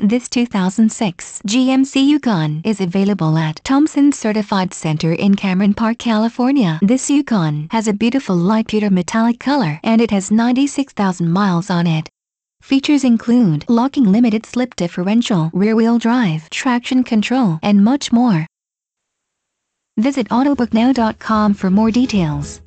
This 2006 GMC Yukon is available at Thompson Certified Center in Cameron Park, California. This Yukon has a beautiful light pewter metallic color and it has 96,000 miles on it. Features include locking limited slip differential, rear-wheel drive, traction control, and much more. Visit Autobooknow.com for more details.